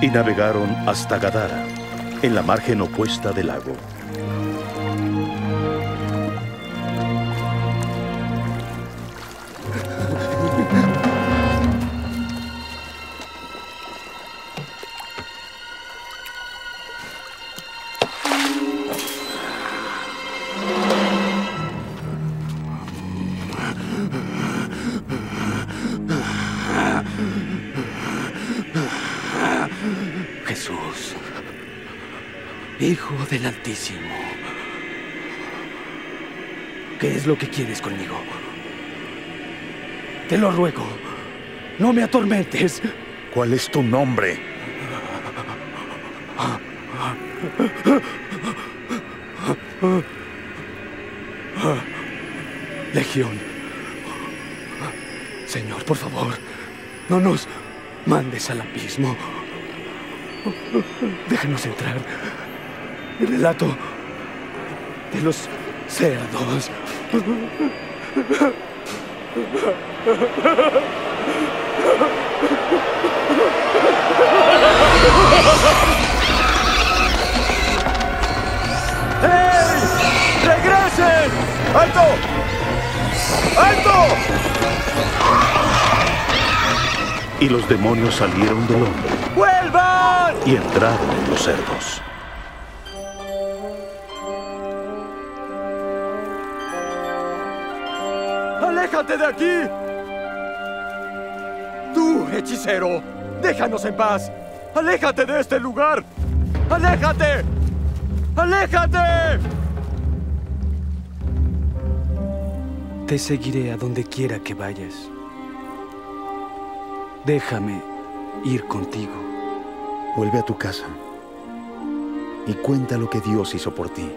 Y navegaron hasta Gadara, en la margen opuesta del lago. Jesús, Hijo del Altísimo, ¿qué es lo que quieres conmigo? Te lo ruego, no me atormentes. ¿Cuál es tu nombre? Legión. Señor, por favor, no nos mandes al abismo. Déjanos entrar en el hato de los cerdos. ¡Regresen! ¡Alto! ¡Alto! Y los demonios salieron del hombre ¡Vuelvan! y entraron en los cerdos. ¡Aléjate de aquí! ¡Tú, hechicero! ¡Déjanos en paz! ¡Aléjate de este lugar! ¡Aléjate! ¡Aléjate! Te seguiré a donde quiera que vayas. Déjame ir contigo. Vuelve a tu casa y cuenta lo que Dios hizo por ti.